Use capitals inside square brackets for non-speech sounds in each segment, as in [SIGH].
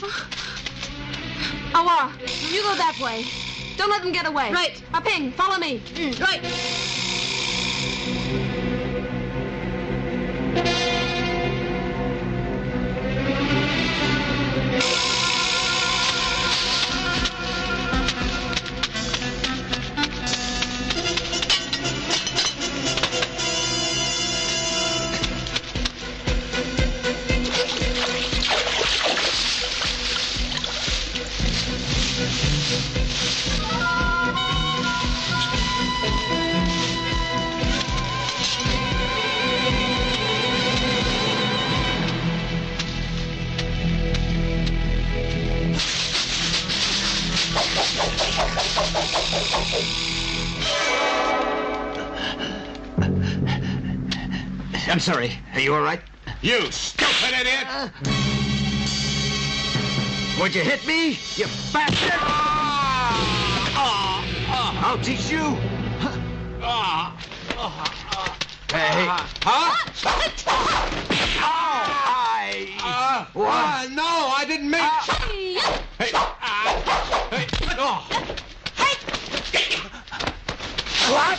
[GASPS] Awara, you go that way. Don't let them get away. Right. Aping, follow me. Mm, right. I'm sorry. Are you all right? You stupid idiot! Uh, Would you hit me, you bastard? Ah! Ah, ah, I'll teach you. Hey. Huh? I. Uh, What? uh, no, I didn't mean. Hey, uh, hey, oh. What?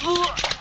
Uh.